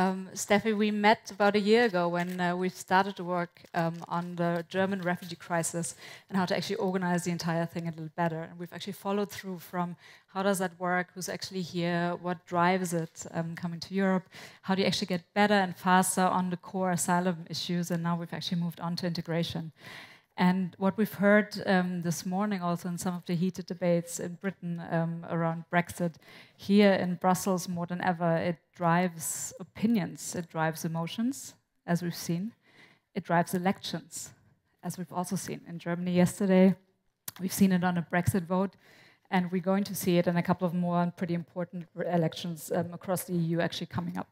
Um, Steffi, we met about a year ago when uh, we started to work um, on the German refugee crisis and how to actually organize the entire thing a little better. And we've actually followed through from how does that work, who's actually here, what drives it um, coming to Europe, how do you actually get better and faster on the core asylum issues, and now we've actually moved on to integration. And what we've heard um, this morning, also in some of the heated debates in Britain um, around Brexit, here in Brussels more than ever, it drives opinions, it drives emotions, as we've seen, it drives elections, as we've also seen in Germany yesterday. We've seen it on a Brexit vote, and we're going to see it in a couple of more pretty important elections um, across the EU actually coming up.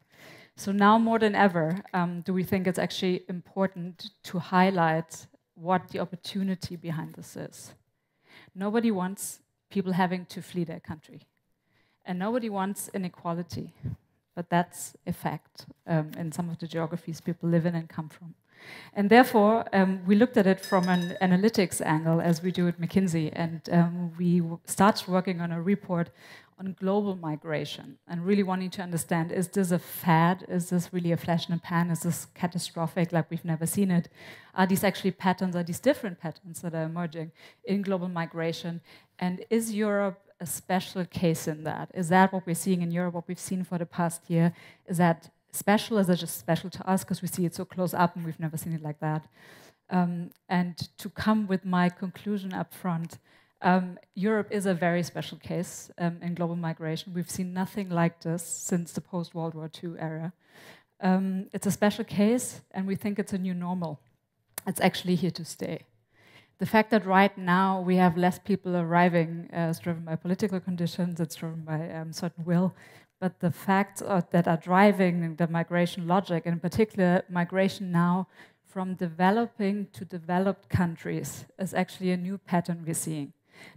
So now more than ever, um, do we think it's actually important to highlight what the opportunity behind this is. Nobody wants people having to flee their country. And nobody wants inequality. But that's a fact um, in some of the geographies people live in and come from. And therefore, um, we looked at it from an analytics angle, as we do at McKinsey, and um, we started working on a report on global migration and really wanting to understand is this a fad? Is this really a flash in the pan? Is this catastrophic like we've never seen it? Are these actually patterns? Are these different patterns that are emerging in global migration? And is Europe a special case in that? Is that what we're seeing in Europe, what we've seen for the past year? Is that special? Is it just special to us because we see it so close up and we've never seen it like that? Um, and to come with my conclusion up front, um, Europe is a very special case um, in global migration. We've seen nothing like this since the post World War II era. Um, it's a special case, and we think it's a new normal. It's actually here to stay. The fact that right now we have less people arriving uh, is driven by political conditions, it's driven by um, certain will, but the facts that are driving the migration logic, and in particular migration now from developing to developed countries, is actually a new pattern we're seeing.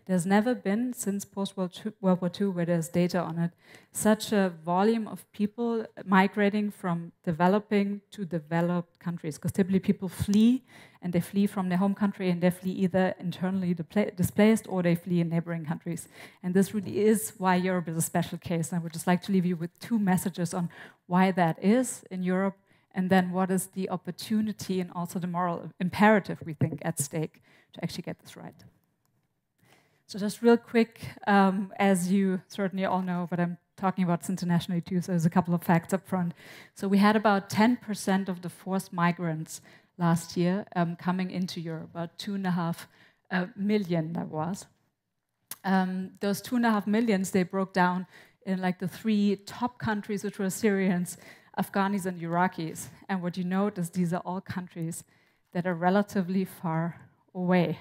There's never been, since post World War II, where there's data on it, such a volume of people migrating from developing to developed countries. Because typically people flee, and they flee from their home country, and they flee either internally displaced or they flee in neighboring countries. And this really is why Europe is a special case. And I would just like to leave you with two messages on why that is in Europe, and then what is the opportunity and also the moral imperative we think at stake to actually get this right. So just real quick, um, as you certainly all know, but I'm talking about this internationally too, so there's a couple of facts up front. So we had about 10% of the forced migrants last year um, coming into Europe, about two and a half uh, million that was. Um, those two and a half millions, they broke down in like the three top countries, which were Syrians, Afghanis, and Iraqis. And what you note is these are all countries that are relatively far away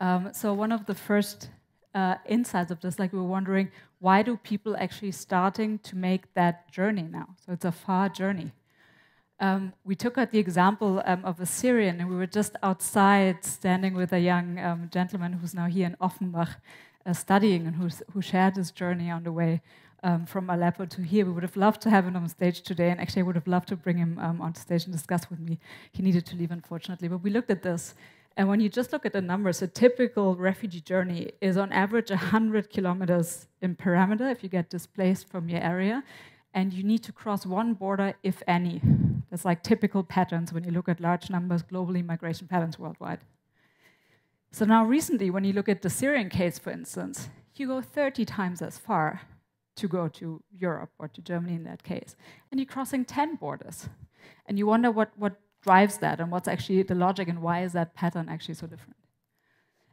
um, so one of the first uh, insights of this, like we were wondering, why do people actually starting to make that journey now? So it's a far journey. Um, we took out the example um, of a Syrian, and we were just outside standing with a young um, gentleman who's now here in Offenbach uh, studying and who shared his journey on the way um, from Aleppo to here. We would have loved to have him on stage today, and actually, I would have loved to bring him um, on stage and discuss with me. He needed to leave, unfortunately. But we looked at this, and when you just look at the numbers, a typical refugee journey is on average 100 kilometers in perimeter if you get displaced from your area. And you need to cross one border, if any. That's like typical patterns when you look at large numbers, globally migration patterns worldwide. So now recently, when you look at the Syrian case, for instance, you go 30 times as far to go to Europe or to Germany in that case. And you're crossing 10 borders. And you wonder what, what drives that and what's actually the logic and why is that pattern actually so different.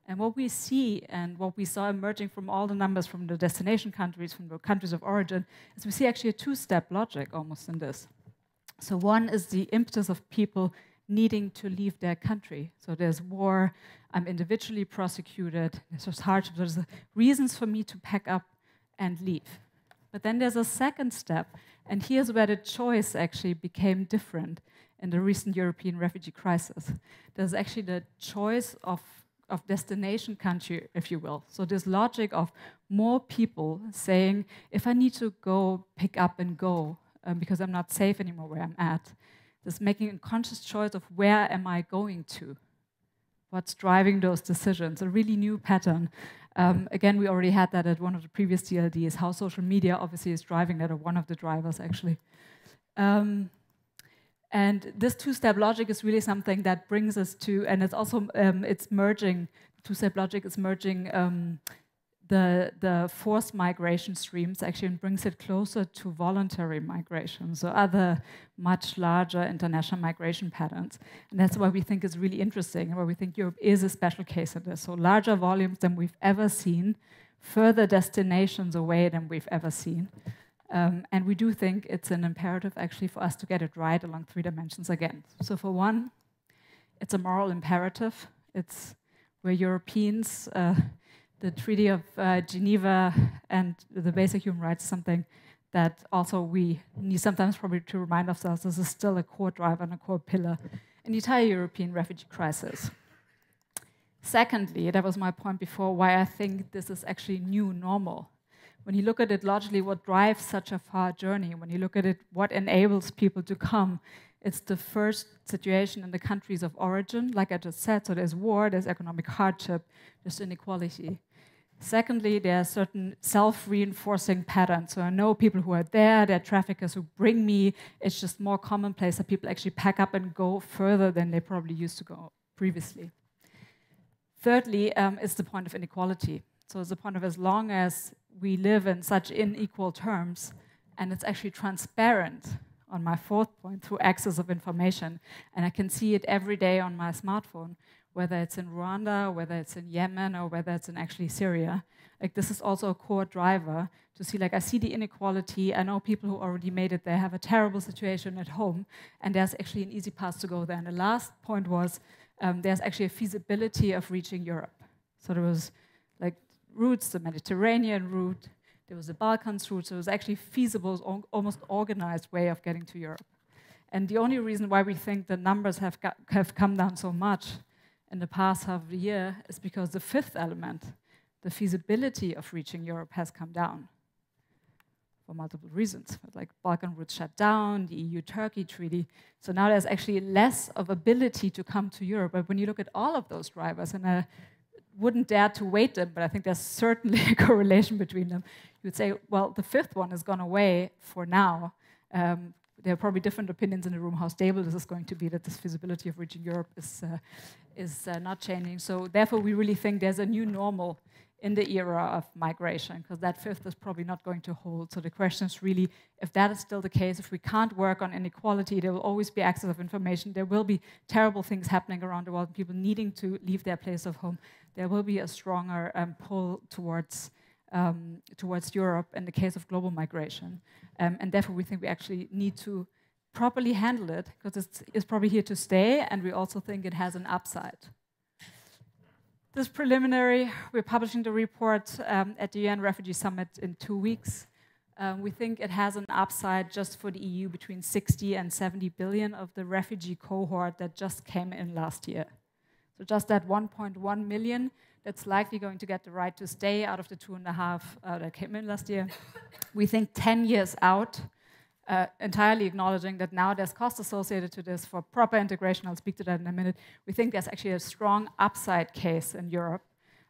And what we see and what we saw emerging from all the numbers from the destination countries, from the countries of origin, is we see actually a two-step logic almost in this. So one is the impetus of people needing to leave their country. So there's war, I'm individually prosecuted, there's just there's reasons for me to pack up and leave. But then there's a second step, and here's where the choice actually became different in the recent European refugee crisis. There's actually the choice of, of destination country, if you will. So this logic of more people saying, if I need to go pick up and go um, because I'm not safe anymore where I'm at, this making a conscious choice of where am I going to? What's driving those decisions? A really new pattern. Um, again, we already had that at one of the previous DLDs, how social media obviously is driving that, or one of the drivers actually. Um, and this two-step logic is really something that brings us to, and it's also um, it's merging. Two-step logic is merging um, the the forced migration streams actually and brings it closer to voluntary migration, so other much larger international migration patterns. And that's why we think is really interesting, and why we think Europe is a special case of this. So larger volumes than we've ever seen, further destinations away than we've ever seen. Um, and we do think it's an imperative actually for us to get it right along three dimensions again. So, for one, it's a moral imperative. It's where Europeans, uh, the Treaty of uh, Geneva and the basic human rights is something that also we need sometimes probably to remind ourselves this is still a core driver and a core pillar in the entire European refugee crisis. Secondly, that was my point before, why I think this is actually new normal when you look at it logically, what drives such a far journey, when you look at it, what enables people to come, it's the first situation in the countries of origin, like I just said. So there's war, there's economic hardship, there's inequality. Secondly, there are certain self reinforcing patterns. So I know people who are there, there are traffickers who bring me. It's just more commonplace that people actually pack up and go further than they probably used to go previously. Thirdly, um, is the point of inequality. So it's the point of as long as we live in such unequal terms, and it's actually transparent on my fourth point through access of information. And I can see it every day on my smartphone, whether it's in Rwanda, whether it's in Yemen, or whether it's in actually Syria. Like this is also a core driver to see like I see the inequality. I know people who already made it there have a terrible situation at home, and there's actually an easy path to go there. And the last point was um, there's actually a feasibility of reaching Europe. So there was routes, the Mediterranean route, there was the Balkans route, so it was actually feasible, almost organized way of getting to Europe. And the only reason why we think the numbers have, got, have come down so much in the past half of the year is because the fifth element, the feasibility of reaching Europe, has come down for multiple reasons. Like Balkan routes shut down, the EU-Turkey treaty. So now there's actually less of ability to come to Europe. But when you look at all of those drivers, and I wouldn't dare to weight them, but I think there's certainly a correlation between them. You would say, well, the fifth one has gone away for now. Um, there are probably different opinions in the room how stable this is going to be, that this feasibility of reaching Europe is, uh, is uh, not changing. So, therefore, we really think there's a new normal in the era of migration, because that fifth is probably not going to hold. So the question is really, if that is still the case, if we can't work on inequality, there will always be access of information. There will be terrible things happening around the world, people needing to leave their place of home. There will be a stronger um, pull towards um, towards Europe in the case of global migration, um, and therefore we think we actually need to properly handle it because it's, it's probably here to stay, and we also think it has an upside. This preliminary, we're publishing the report um, at the UN Refugee Summit in two weeks. Um, we think it has an upside just for the EU between 60 and 70 billion of the refugee cohort that just came in last year. So just that 1.1 million that's likely going to get the right to stay out of the two and a half uh, that came in last year. we think 10 years out, uh, entirely acknowledging that now there's cost associated to this for proper integration. I'll speak to that in a minute. We think there's actually a strong upside case in Europe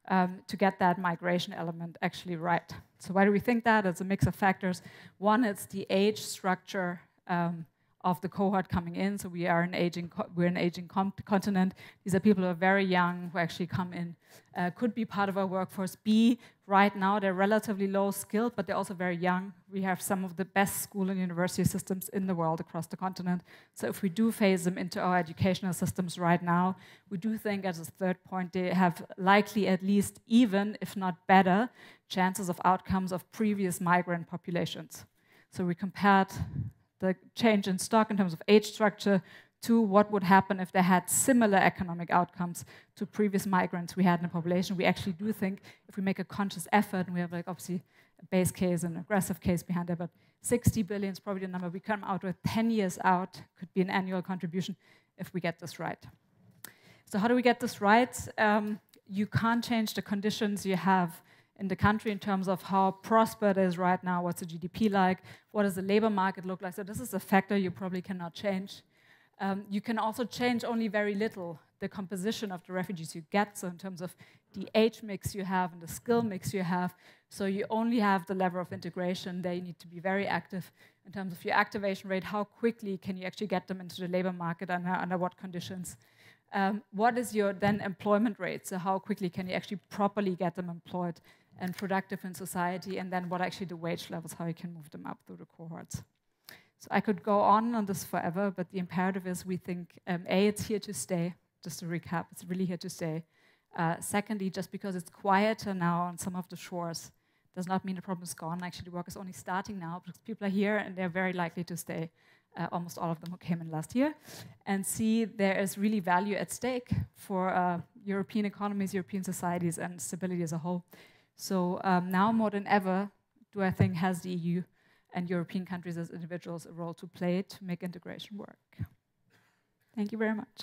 um, to get that migration element actually right. So why do we think that? It's a mix of factors. One, it's the age structure um, of the cohort coming in. So we are an aging, we're an aging continent. These are people who are very young who actually come in, uh, could be part of our workforce. B, right now they're relatively low skilled, but they're also very young. We have some of the best school and university systems in the world across the continent. So if we do phase them into our educational systems right now, we do think, as a third point, they have likely at least even, if not better, chances of outcomes of previous migrant populations. So we compared the change in stock in terms of age structure to what would happen if they had similar economic outcomes to previous migrants we had in the population. We actually do think if we make a conscious effort, and we have like obviously a base case and an aggressive case behind that, but 60 billion is probably the number we come out with 10 years out, could be an annual contribution if we get this right. So how do we get this right? Um, you can't change the conditions you have in the country in terms of how prospered it is right now, what's the GDP like, what does the labor market look like. So this is a factor you probably cannot change. Um, you can also change only very little the composition of the refugees you get, so in terms of the age mix you have and the skill mix you have. So you only have the level of integration. They need to be very active in terms of your activation rate, how quickly can you actually get them into the labor market and under what conditions? Um, what is your then employment rate? So how quickly can you actually properly get them employed and productive in society? And then what actually the wage levels, how you can move them up through the cohorts. So I could go on on this forever, but the imperative is we think, um, A, it's here to stay. Just to recap, it's really here to stay. Uh, secondly, just because it's quieter now on some of the shores does not mean the problem is gone. Actually, the work is only starting now because people are here and they're very likely to stay. Uh, almost all of them who came in last year. And see, there is really value at stake for uh, European economies, European societies, and stability as a whole. So um, now more than ever, do I think has the EU and European countries as individuals a role to play to make integration work. Thank you very much.